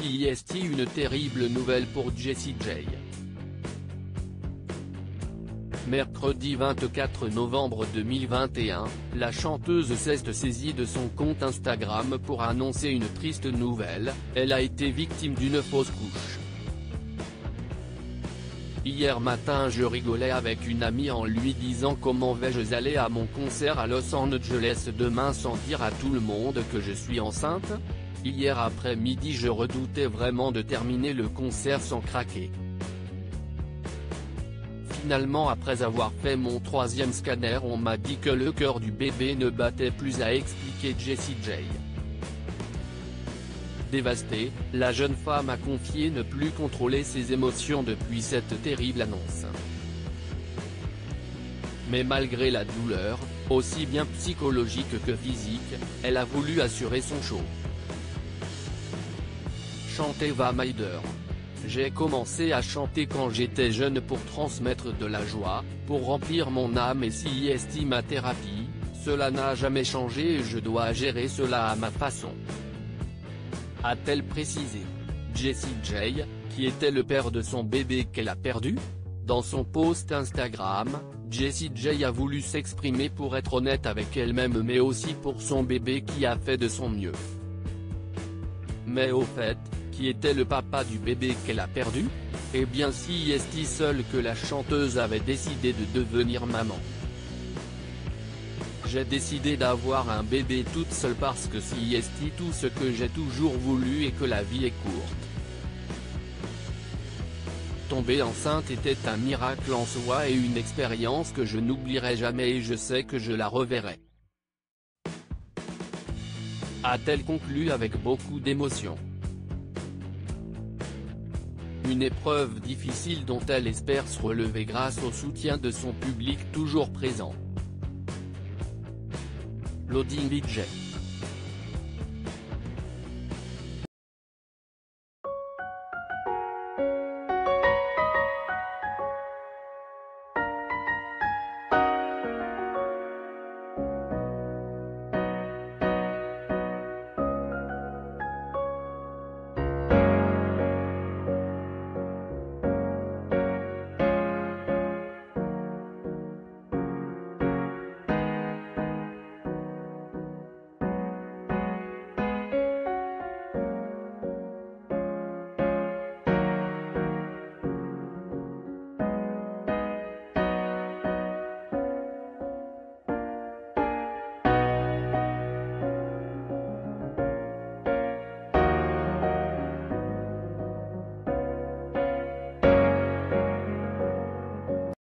CIST une terrible nouvelle pour Jessie J? Mercredi 24 novembre 2021, la chanteuse s'est saisie de son compte Instagram pour annoncer une triste nouvelle, elle a été victime d'une fausse couche. Hier matin je rigolais avec une amie en lui disant comment vais-je aller à mon concert à Los Angeles demain sans dire à tout le monde que je suis enceinte? Hier après-midi je redoutais vraiment de terminer le concert sans craquer. Finalement après avoir fait mon troisième scanner on m'a dit que le cœur du bébé ne battait plus a expliqué Jessie J. Dévastée, la jeune femme a confié ne plus contrôler ses émotions depuis cette terrible annonce. Mais malgré la douleur, aussi bien psychologique que physique, elle a voulu assurer son show. J'ai commencé à chanter quand j'étais jeune pour transmettre de la joie, pour remplir mon âme et si estime ma thérapie, cela n'a jamais changé et je dois gérer cela à ma façon a-t-elle précisé. Jessie J, qui était le père de son bébé qu'elle a perdu Dans son post Instagram, Jessie J a voulu s'exprimer pour être honnête avec elle-même mais aussi pour son bébé qui a fait de son mieux. Mais au fait, qui était le papa du bébé qu'elle a perdu Eh bien si est-il seul que la chanteuse avait décidé de devenir maman? J'ai décidé d'avoir un bébé toute seule parce que si est tout ce que j'ai toujours voulu et que la vie est courte? Tomber enceinte était un miracle en soi et une expérience que je n'oublierai jamais et je sais que je la reverrai. A-t-elle conclu avec beaucoup d'émotion? Une épreuve difficile dont elle espère se relever grâce au soutien de son public toujours présent. Loading